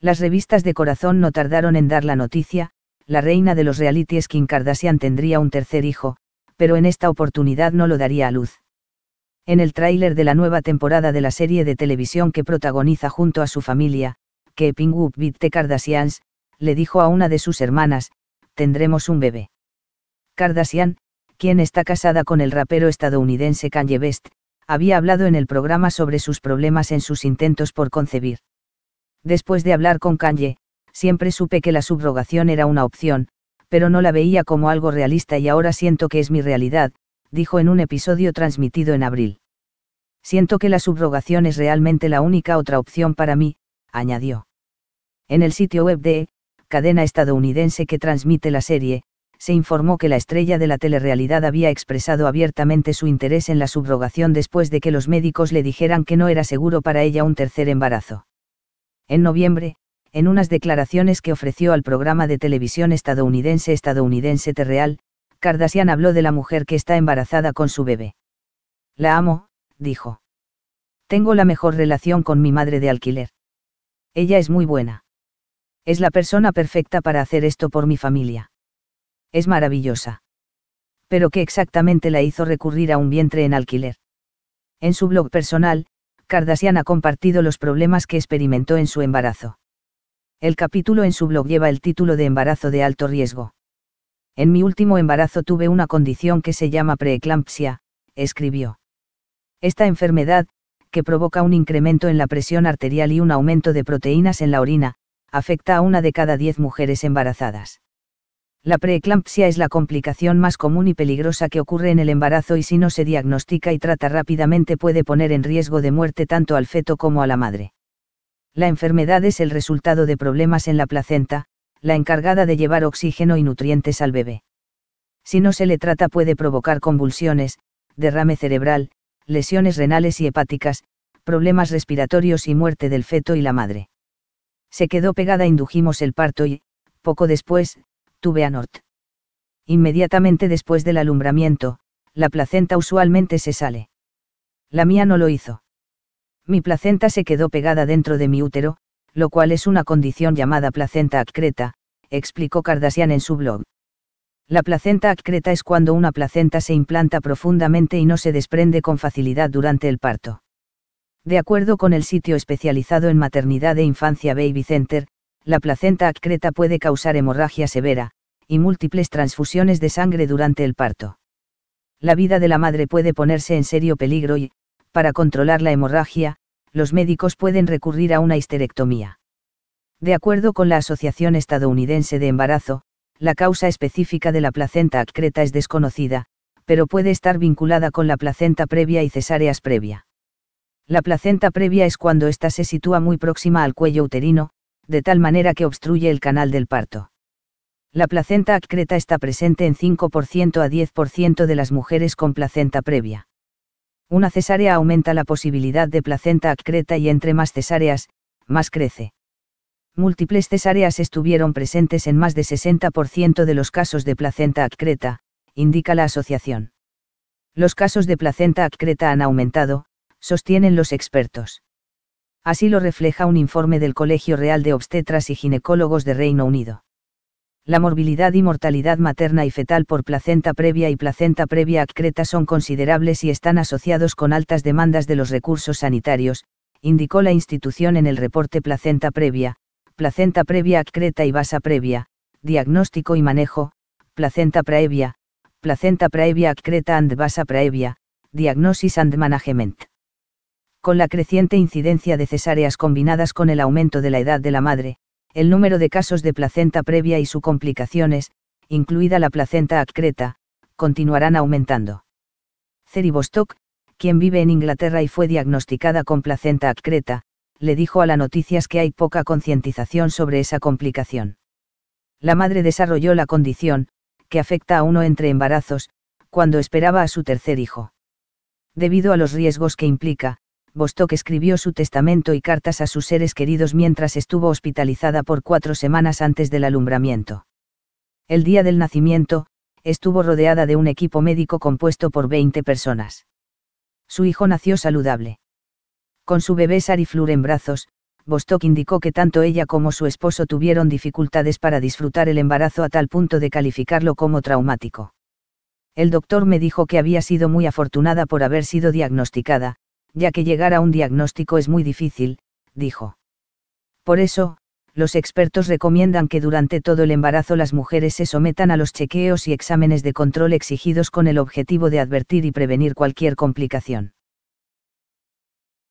Las revistas de corazón no tardaron en dar la noticia, la reina de los realities Kim Kardashian tendría un tercer hijo, pero en esta oportunidad no lo daría a luz. En el tráiler de la nueva temporada de la serie de televisión que protagoniza junto a su familia, Keeping Up with the Kardashians, le dijo a una de sus hermanas, tendremos un bebé. Kardashian, quien está casada con el rapero estadounidense Kanye West, había hablado en el programa sobre sus problemas en sus intentos por concebir. Después de hablar con Kanye, siempre supe que la subrogación era una opción, pero no la veía como algo realista y ahora siento que es mi realidad, dijo en un episodio transmitido en abril. Siento que la subrogación es realmente la única otra opción para mí, añadió. En el sitio web de cadena estadounidense que transmite la serie, se informó que la estrella de la telerrealidad había expresado abiertamente su interés en la subrogación después de que los médicos le dijeran que no era seguro para ella un tercer embarazo. En noviembre, en unas declaraciones que ofreció al programa de televisión estadounidense estadounidense Terreal, Kardashian habló de la mujer que está embarazada con su bebé. La amo, dijo. Tengo la mejor relación con mi madre de alquiler. Ella es muy buena. Es la persona perfecta para hacer esto por mi familia. Es maravillosa. Pero ¿qué exactamente la hizo recurrir a un vientre en alquiler? En su blog personal, Kardashian ha compartido los problemas que experimentó en su embarazo. El capítulo en su blog lleva el título de embarazo de alto riesgo. En mi último embarazo tuve una condición que se llama preeclampsia, escribió. Esta enfermedad, que provoca un incremento en la presión arterial y un aumento de proteínas en la orina, afecta a una de cada diez mujeres embarazadas. La preeclampsia es la complicación más común y peligrosa que ocurre en el embarazo y si no se diagnostica y trata rápidamente puede poner en riesgo de muerte tanto al feto como a la madre. La enfermedad es el resultado de problemas en la placenta, la encargada de llevar oxígeno y nutrientes al bebé. Si no se le trata puede provocar convulsiones, derrame cerebral, lesiones renales y hepáticas, problemas respiratorios y muerte del feto y la madre. Se quedó pegada, indujimos el parto y, poco después, tuve a Nort. Inmediatamente después del alumbramiento, la placenta usualmente se sale. La mía no lo hizo. Mi placenta se quedó pegada dentro de mi útero, lo cual es una condición llamada placenta accreta, explicó Kardashian en su blog. La placenta accreta es cuando una placenta se implanta profundamente y no se desprende con facilidad durante el parto. De acuerdo con el sitio especializado en maternidad e infancia Baby Center, la placenta accreta puede causar hemorragia severa, y múltiples transfusiones de sangre durante el parto. La vida de la madre puede ponerse en serio peligro y, para controlar la hemorragia, los médicos pueden recurrir a una histerectomía. De acuerdo con la Asociación Estadounidense de Embarazo, la causa específica de la placenta accreta es desconocida, pero puede estar vinculada con la placenta previa y cesáreas previa. La placenta previa es cuando ésta se sitúa muy próxima al cuello uterino, de tal manera que obstruye el canal del parto. La placenta accreta está presente en 5% a 10% de las mujeres con placenta previa. Una cesárea aumenta la posibilidad de placenta accreta y entre más cesáreas, más crece. Múltiples cesáreas estuvieron presentes en más de 60% de los casos de placenta accreta, indica la asociación. Los casos de placenta accreta han aumentado, sostienen los expertos. Así lo refleja un informe del Colegio Real de Obstetras y Ginecólogos de Reino Unido. La morbilidad y mortalidad materna y fetal por placenta previa y placenta previa accreta son considerables y están asociados con altas demandas de los recursos sanitarios, indicó la institución en el reporte Placenta previa, placenta previa accreta y basa previa, diagnóstico y manejo, placenta previa, placenta previa accreta and basa previa, diagnosis and management con la creciente incidencia de cesáreas combinadas con el aumento de la edad de la madre, el número de casos de placenta previa y sus complicaciones, incluida la placenta accreta, continuarán aumentando. Ceri Bostock, quien vive en Inglaterra y fue diagnosticada con placenta accreta, le dijo a la Noticias que hay poca concientización sobre esa complicación. La madre desarrolló la condición, que afecta a uno entre embarazos, cuando esperaba a su tercer hijo. Debido a los riesgos que implica, Bostock escribió su testamento y cartas a sus seres queridos mientras estuvo hospitalizada por cuatro semanas antes del alumbramiento. El día del nacimiento, estuvo rodeada de un equipo médico compuesto por 20 personas. Su hijo nació saludable. Con su bebé Sariflur en brazos, Bostock indicó que tanto ella como su esposo tuvieron dificultades para disfrutar el embarazo a tal punto de calificarlo como traumático. El doctor me dijo que había sido muy afortunada por haber sido diagnosticada, ya que llegar a un diagnóstico es muy difícil, dijo. Por eso, los expertos recomiendan que durante todo el embarazo las mujeres se sometan a los chequeos y exámenes de control exigidos con el objetivo de advertir y prevenir cualquier complicación.